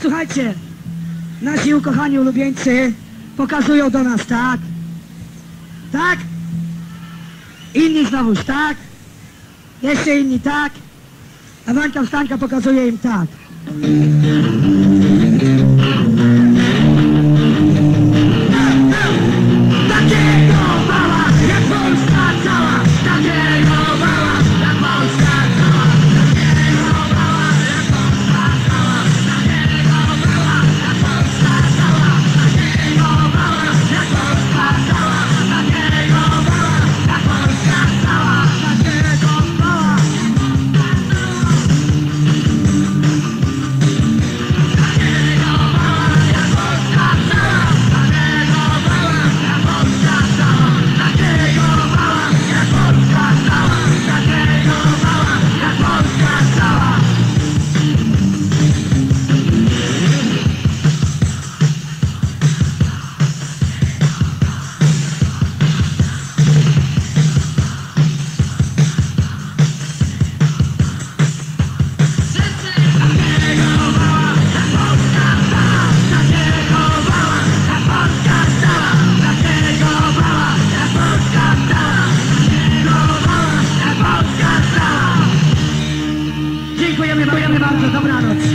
Słuchajcie, nasi ukochani ulubieńcy pokazują do nas tak, tak, inni znowuż tak, jeszcze inni tak, a Wanka Wstanka pokazuje im tak. Miami, Miami, Miami, Miami, Miami,